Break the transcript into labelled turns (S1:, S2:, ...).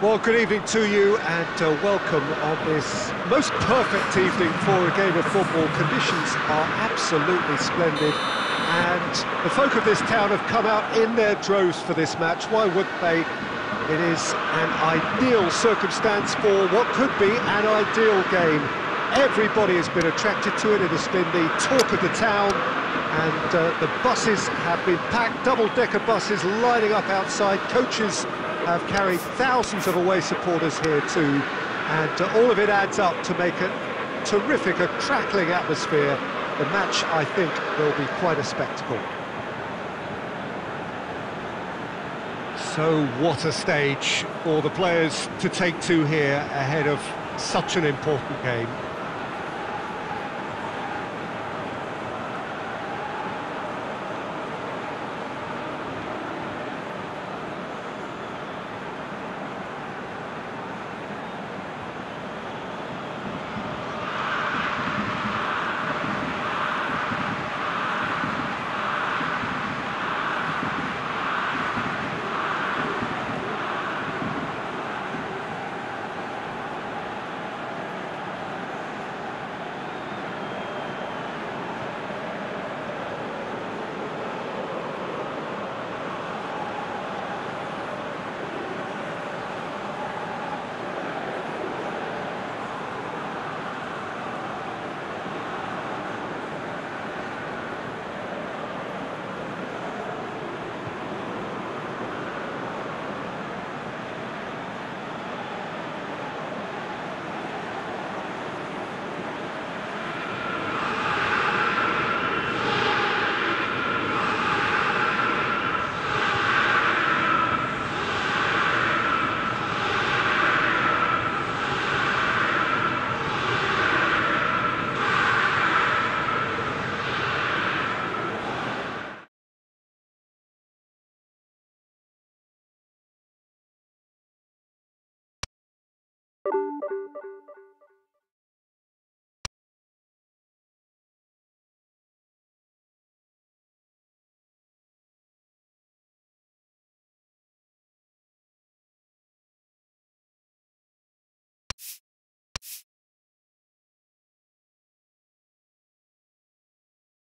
S1: Well, good evening to you and uh, welcome on this most perfect evening for a game of football. Conditions are absolutely splendid and the folk of this town have come out in their droves for this match. Why wouldn't they? It is an ideal circumstance for what could be an ideal game. Everybody has been attracted to it. It has been the talk of the town and uh, the buses have been packed, double-decker buses lining up outside. Coaches have carried thousands of away supporters here too, and uh, all of it adds up to make a terrific, a crackling atmosphere. The match, I think, will be quite a spectacle. So what a stage for the players to take to here ahead of such an important game.